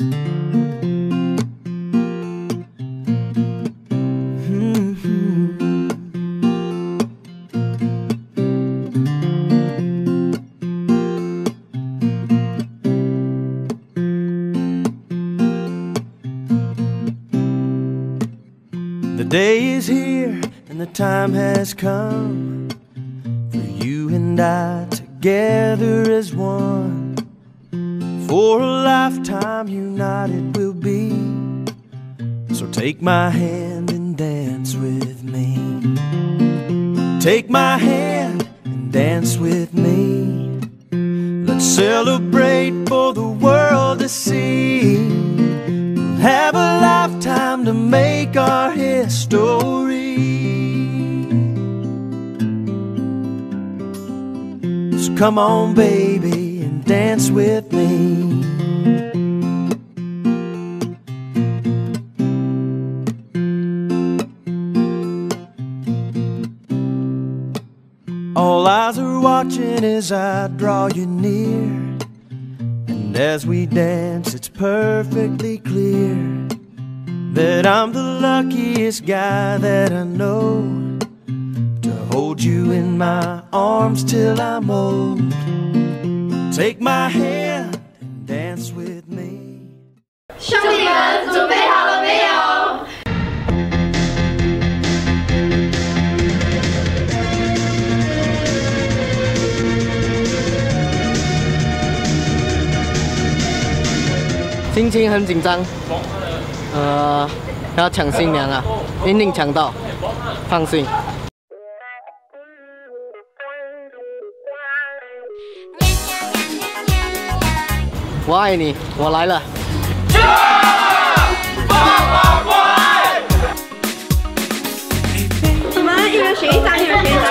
The day is here and the time has come for you and I together as one. For a lifetime united we'll be. So take my hand and dance with me. Take my hand and dance with me. Let's celebrate for the world to see. Have a lifetime to make our history. So come on, baby, dance with me. All eyes are watching as I draw you near. And as we dance, it's perfectly clear that I'm the luckiest guy that I know to hold you in my arms till I'm old. Take my hand and dance with me. 兄弟们，准备好了没有？心情很紧张，呃，要抢新娘啊，一定抢到，放心。 我爱你，我来了。我们一人选一张，一人选一张。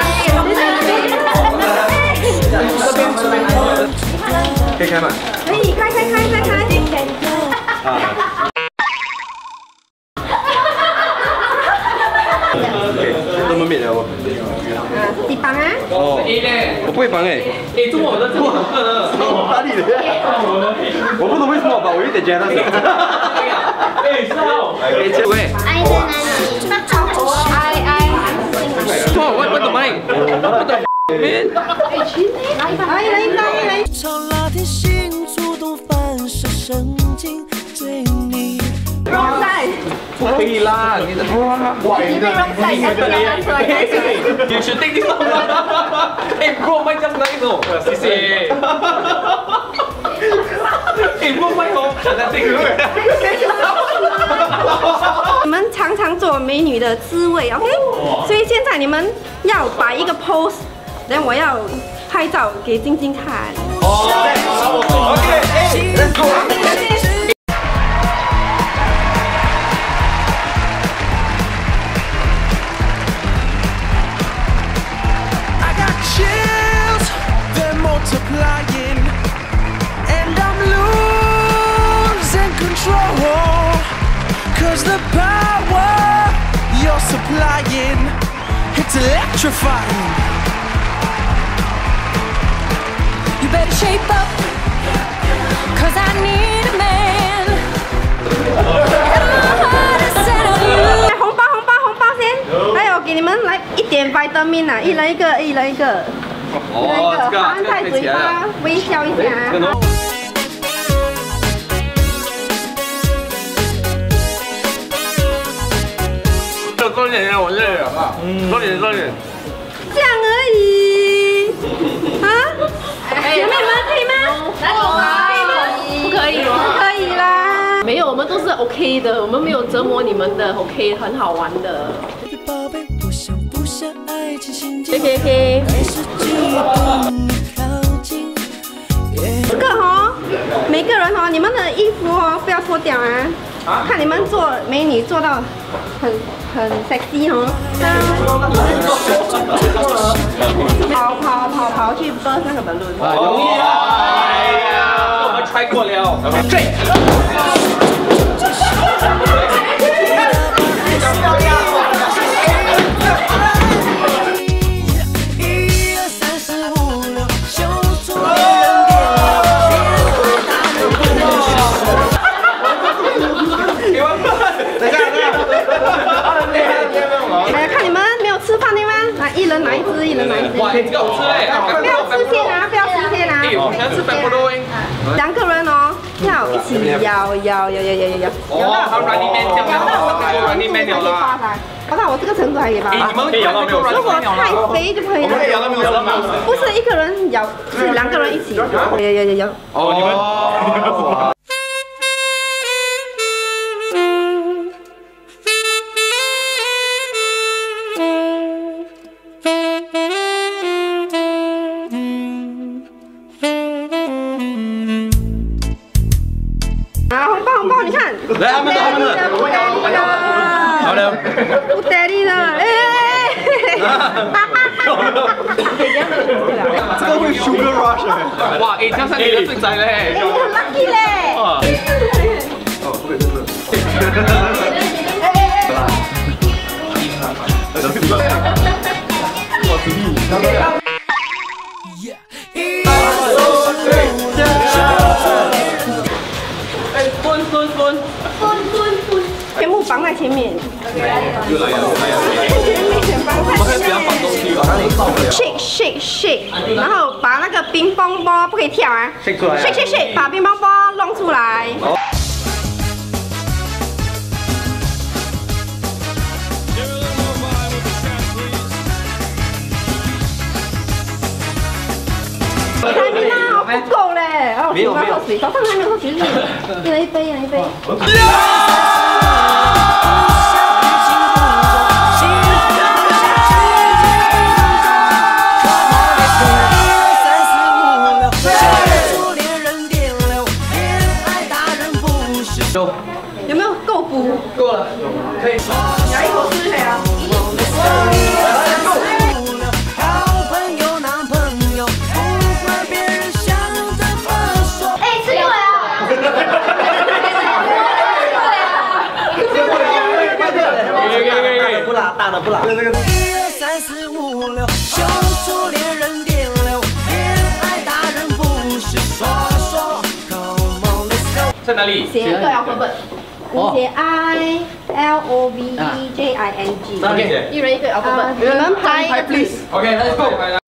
可以开吗？可以，开开开开开。不会绑哎。哎，中我的这么的，哪里的？我不懂为什么吧，我有点觉得是。哎，是哦。哎，这位。爱在哪里？爱爱。错，我不懂哎。不懂。来来来来。朝那天心主动反射神经对你。可以啦，你的哇，你的你是定定了吗？哎，不过麦 just nice 哦，谢谢。你们常常做美女的滋味，OK？所以现在你们要摆一个 pose，然后我要拍照给晶晶看。OK，哎，Let's go。it's electrifying. You better shape up, cause I need a man. And my heart is set on you. 来红包红包红包先，来我给你们来一点 vitamin 啊，一人一个，一人一个，一人一个，放在嘴巴，微笑一下。 多点啊，我累了，多点多点。这样而已。啊？姐妹们可以吗？可以吗？不可以，不可以啦。没有，我们都是 OK 的，我们没有折磨你们的，OK，很好玩的。宝贝，我想不想爱情心可以可以可以，还是继续跟你靠近？这个哦，每个人哦，你们的衣服哦，不要脱掉啊。看你们做美女做到很很 sexy 哦。跑跑跑跑去奔那个门路。容易啊！哎呀，我们踹过了。这。两个人。哦要一起摇摇摇摇摇到我这个程度才可以发财我看我这个程度还可以发如果太肥就不可以了不是一个人摇是两个人一起。摇摇摇摇摇。哦。你们我带你了，哎、哎，哈哈哈哈哈哈！这个会 Sugar Rush，哇，哎、欸，加上你的嘞，哎、lucky 嘞，哦，不可真的，哈哈哈哈哈哈，哎哎哎，哈哈哈哈哈哈，我是你，哈哈哈哈哈哈。前面。又来了，又来了。前面绑在我们开始前要放东面。西了。shake shake shake，然后把那个冰棒波不可以跳啊 shake 出来啊 shake shake shake，把冰棒波弄出来。还没啦，不够嘞！哦，没早上还没有喝水，一杯，一杯。 아! 在哪里？写一个 alphabet。你写 I L O V E J I N g. okay, ini ready tu alphabet. Uh, high high please. okay let's go。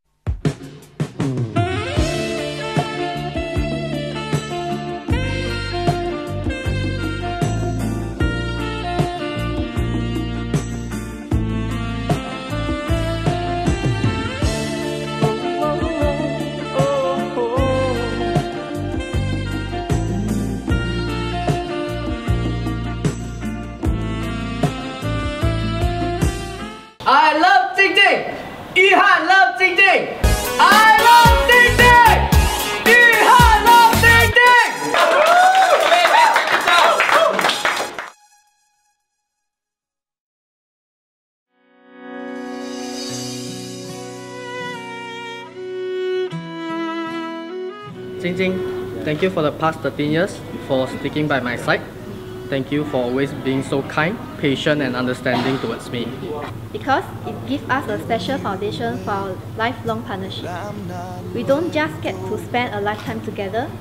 Yuhan loves Jing Jing! I love Jing Jing! Loves Jing Jing! Thank you for the past 13 years for sticking by my side. Thank you for always being so kind, patient, and understanding towards me. because it gives us a special foundation for our lifelong partnership. We don't just get to spend a lifetime together,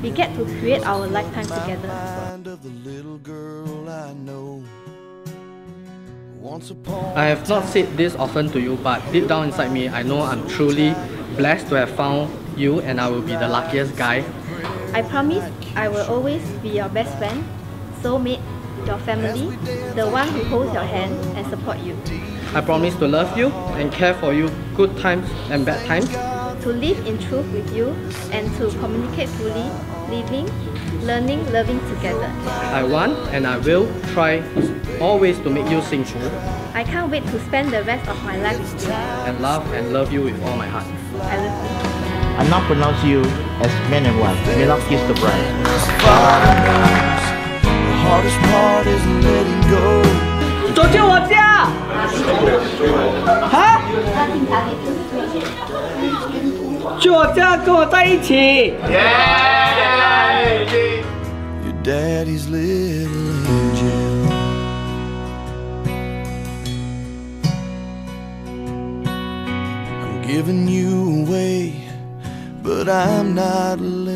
we get to create our lifetime together. Mind of the little girl I know. Once upon I have not said this often to you, but deep down inside me, I know I'm truly blessed to have found you, and I will be the luckiest guy. I promise I will always be your best friend, soulmate, your family, the one who holds your hand and support you. I promise to love you and care for you good times and bad times. To live in truth with you and to communicate fully, living, learning, loving together. I want and I will try always to make you sing true I can't wait to spend the rest of my life with you. and love and love you with all my heart. I love you. I now pronounce you as man and wife. May love kiss the bride the hardest part is letting go. 走进我家。哈？去我家跟我在一起。 Your daddy's little angel. I'm giving you away, but I'm not letting go.